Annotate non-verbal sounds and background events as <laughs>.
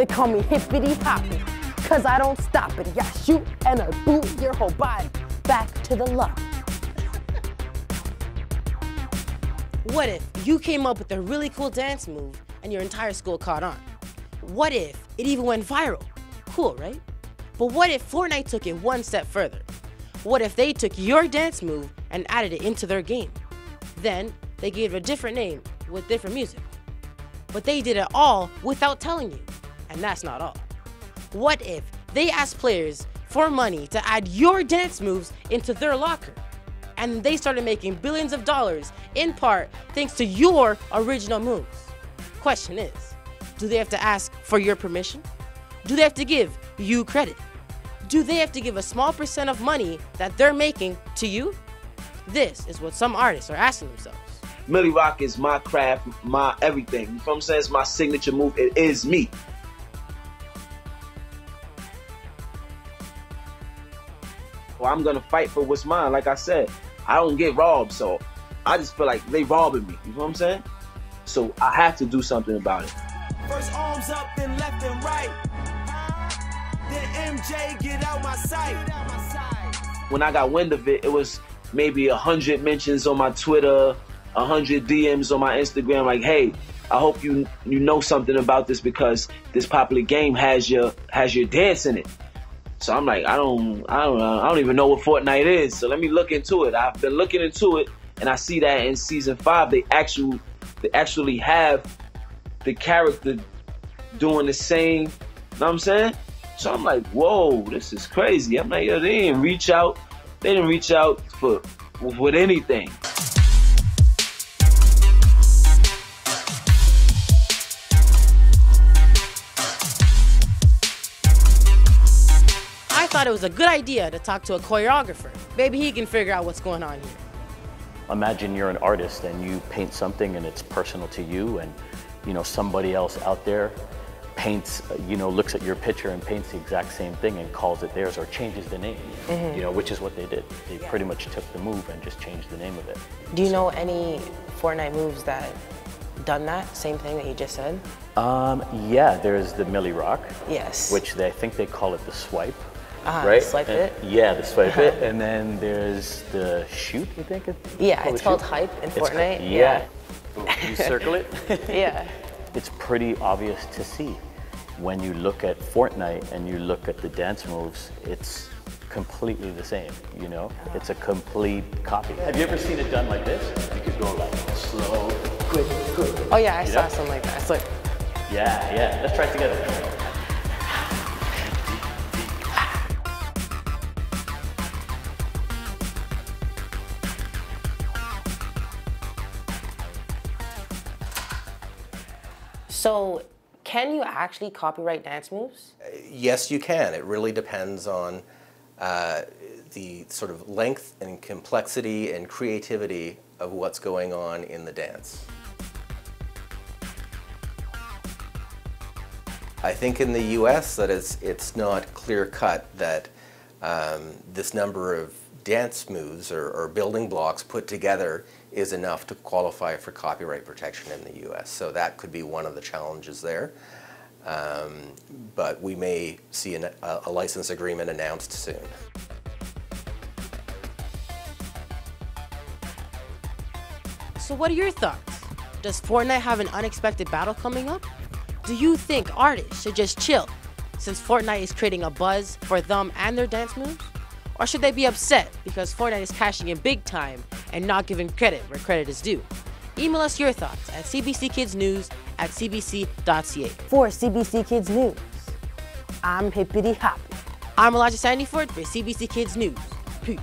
They call me hippity hoppy, cause I don't stop it. Yeah, shoot and I boot your whole body back to the law. What if you came up with a really cool dance move and your entire school caught on? What if it even went viral? Cool, right? But what if Fortnite took it one step further? What if they took your dance move and added it into their game? Then they gave it a different name with different music. But they did it all without telling you. And that's not all. What if they asked players for money to add your dance moves into their locker? And they started making billions of dollars, in part thanks to your original moves. Question is do they have to ask for your permission? Do they have to give you credit? Do they have to give a small percent of money that they're making to you? This is what some artists are asking themselves. Milly Rock is my craft, my everything. You know what I'm saying? It's my signature move. It is me. I'm gonna fight for what's mine. Like I said, I don't get robbed, so I just feel like they robbing me. You know what I'm saying? So I have to do something about it. First arms up, then left and right. Then MJ get out my sight. When I got wind of it, it was maybe a hundred mentions on my Twitter, a hundred DMs on my Instagram. Like, hey, I hope you you know something about this because this popular game has your has your dance in it. So I'm like, I don't, I don't, I don't even know what Fortnite is. So let me look into it. I've been looking into it, and I see that in season five they actually, they actually have the character doing the same. Know what I'm saying? So I'm like, whoa, this is crazy. I'm like, yo, they didn't reach out. They didn't reach out for with anything. Thought it was a good idea to talk to a choreographer. Maybe he can figure out what's going on here. Imagine you're an artist and you paint something and it's personal to you and you know somebody else out there paints, you know, looks at your picture and paints the exact same thing and calls it theirs or changes the name, you know, which is what they did. They pretty much took the move and just changed the name of it. Do you know any Fortnite moves that done that same thing that you just said? Um, yeah, there's the Milly Rock, Yes. which they I think they call it the swipe. Uh-huh, right? swipe And- it. Yeah, the swipe it. And then there's the shoot, I think it Yeah, called it's called shoot? hype in It's ca- Fortnite, yeah. yeah. you circle it. <laughs> yeah. it's pretty obvious to see. When you look at Fortnite and you look at the dance moves, it's completely the same, you know? It's a complete copy. Have you ever seen it done like this? You could go like slow, quick, quick. Oh yeah, I You saw know? something like that. It's like Yeah, yeah, let's try it together. So, can you actually copyright dance moves? Yes, you can. It really depends on uh, the sort of length and complexity and creativity of what's going on in the dance. I think in the U.S. that it's it's not clear cut that um, this number of dance moves or, or building blocks put together is enough to qualify for copyright protection in the U.S. So that could be one of the challenges there. Um, but we may see an, a, a license agreement announced soon. So, what are your thoughts? Does Fortnite have an unexpected battle coming up? Do you think artists should just chill since Fortnite is creating a buzz for them and their dance moves? Or should they be upset because Fortnite is cashing in big time and not giving credit where credit is due? Email us your thoughts at cbckidsnews at cbc.ca. For CBC Kids News, I'm hippity hoppy. I'm Elijah Sandiford for CBC Kids News. Peace.